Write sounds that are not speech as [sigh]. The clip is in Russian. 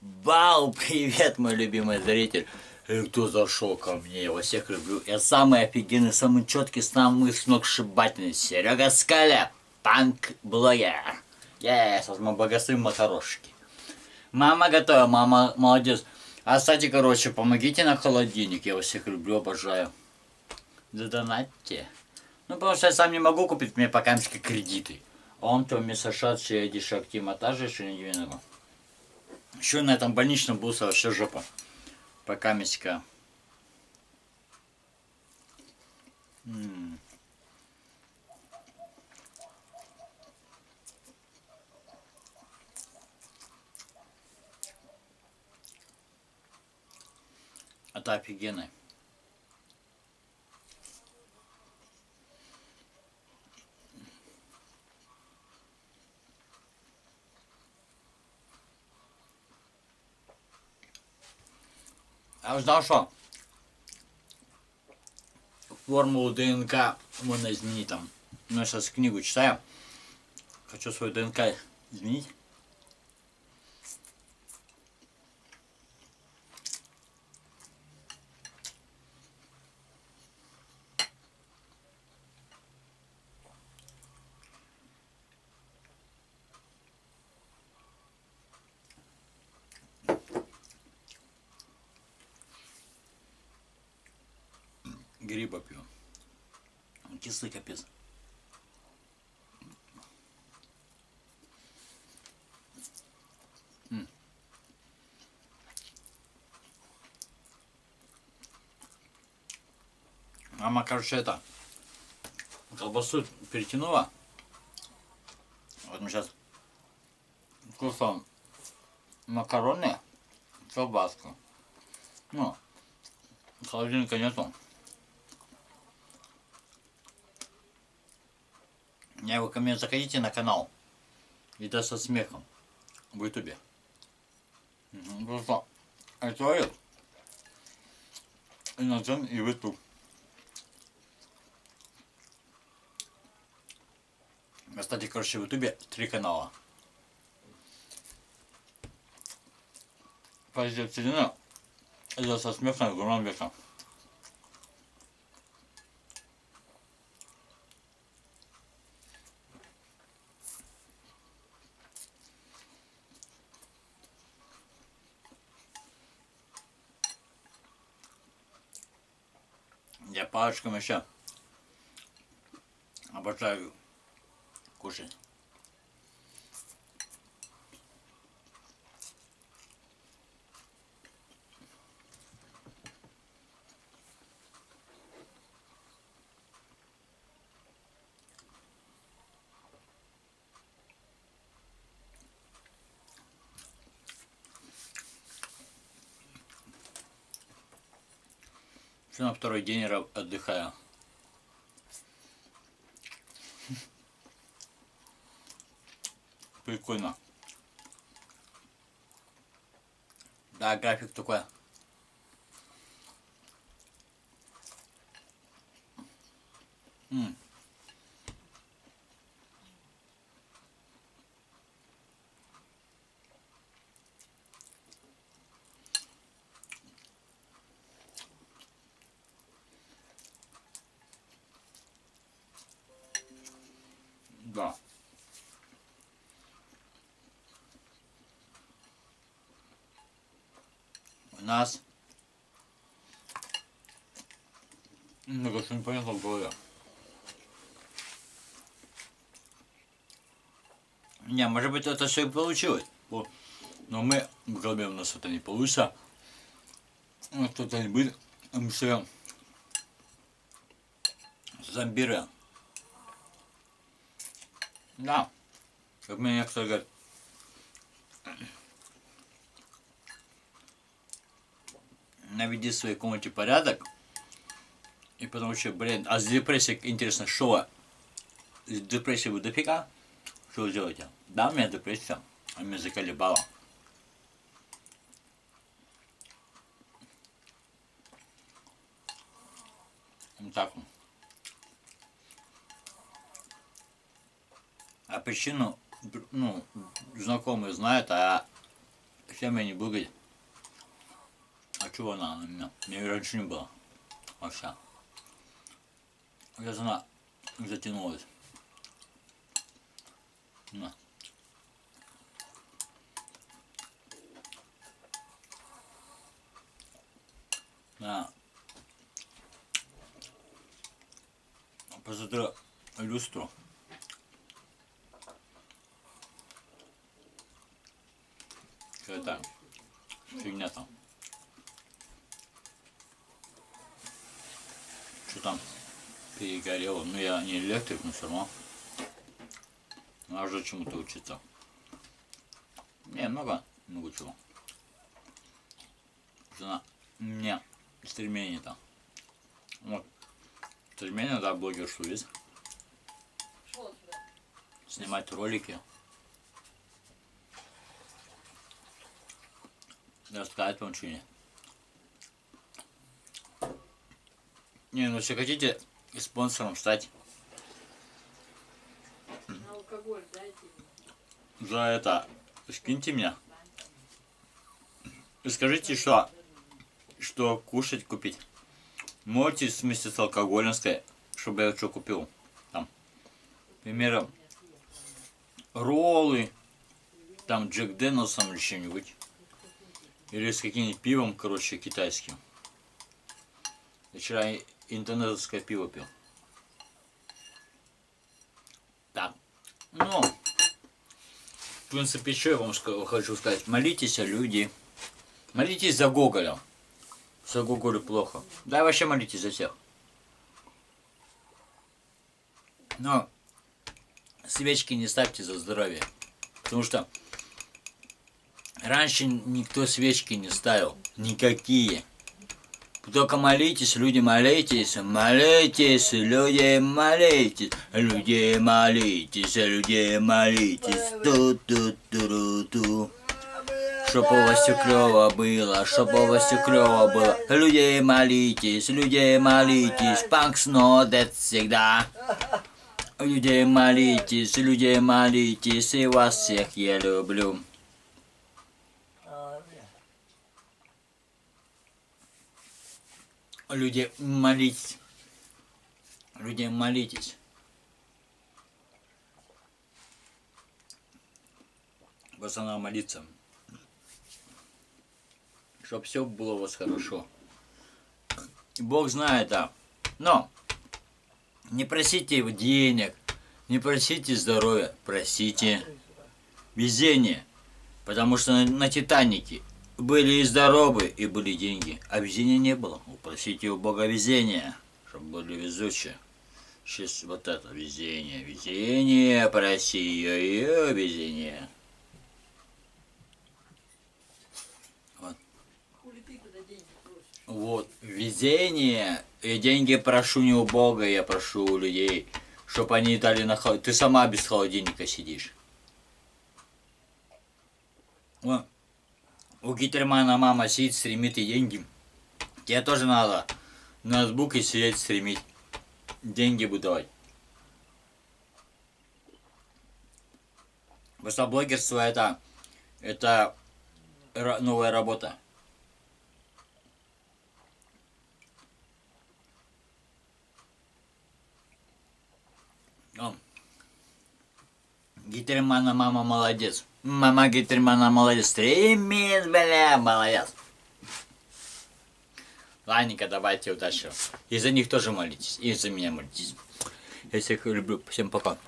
Бау, [laughs] привет, мой любимый зритель. И кто зашел ко мне, я вас всех люблю. Я самый офигенный, самый четкий, самый сногсшибательный Серега Скаля, панк-блогер. Я с богатым макарошки. Мама готова, мама молодец. А, кстати, короче, помогите на холодильник, я вас всех люблю, обожаю. Задонатьте. Ну, потому что я сам не могу купить мне пока кредиты. Он то мисашат, ще дешевки монтажи, еще не виноват. Еще на этом больничном был вообще жопа. Пока миська. Это офигенно. Я знав, що формулу ДНК можно изменить там. Ну, я сейчас книгу читаю. Хочу свою ДНК изменить. Гриба пью. Кислый капец. Мама, короче, это колбасу перетянула. Вот мы сейчас кушаем макароны, колбаску. Ну, холодильника нету. Я вы ко мне заходите на канал. Видео со смехом. В ютубе. Просто это и на Дзен, и в ютуб. Кстати, короче, в ютубе три канала. Позитивно. Это со смехом, гурман веком. japaškam še. Ampak ja. tako, eh, kušaj. Все на второй день отдыхаю. Прикольно. Да, график такой. М Да. У нас много что непонятно в голове. Не, может быть это все и получилось. Но мы в голове у нас это не получится. Вот кто-то-нибудь все зомбируем. Да. Как мне некоторые говорят. Наведи в своей комнате порядок. И потому что, блин, а с депрессией, интересно, что? С депрессией вы дофига? Что вы делаете? Да, у меня депрессия. А меня заколебало. Вот так. А причину, ну, знакомые знают, а Всем я не выгодит. А чего она на меня? Мне затянулась. На. На. Посмотрю люстру. Это? Фигня там. Что там? Перегорело. Ну я не электрик, но все равно. Надо же чему-то учиться. Не, много, много чего. Жена, не, стремление там. Вот. Стремление, да, блогершу есть. Снимать ролики. Рассказать вам что-нибудь. Не, ну если хотите спонсором стать На алкоголь дайте. за это, скиньте меня. И скажите, что, что кушать купить. Можете вместе с алкоголем сказать, чтобы я что купил. Там, к примеру, роллы, там Джек Дэниелсом или чем-нибудь. Или с каким-нибудь пивом, короче, китайским. Вчера индонезийское пиво пил. Так, ну, в принципе, что я вам хочу сказать? Молитесь, люди. Молитесь за Гоголя. За Гоголя плохо. Да, вообще молитесь за всех. Но свечки не ставьте за здоровье. Потому что раньше никто свечки не ставил. Никакие. Только молитесь, люди, молитесь, молитесь, люди, молитесь, люди, молитесь, люди, молитесь, ту-ту-ту-ту-ту. Чтоб у вас все клево было, чтоб у вас все клево было. Люди, молитесь, люди, молитесь, панк снодет всегда. Люди, молитесь, люди, молитесь, и вас всех я люблю. Люди, молитесь. Люди, молитесь. Пацана молиться. Чтоб все было у вас хорошо. Бог знает, да. Но не просите его денег, не просите здоровья, просите везения. Потому что на, на Титанике были и здоровы, и были деньги, а везения не было. Просите у Бога везения, чтобы были везучие. Сейчас вот это везение, везение, проси ее, везение. Деньги просишь? Вот, везение. И деньги прошу не у Бога, я прошу у людей, чтобы они дали на холодильник. Ты сама без холодильника сидишь. Вон, у Гитлермана мама сидит, стримит и деньги. Тебе тоже надо на ноутбуке сидеть, стримить. Деньги буду давать. Потому что блогерство это, это новая работа. Гитлермана мама молодец. Мама Гитлермана молодец. Стримит, бля, молодец. Ладненько, давайте удачи. И за них тоже молитесь. И за меня молитесь. Я всех люблю. Всем пока.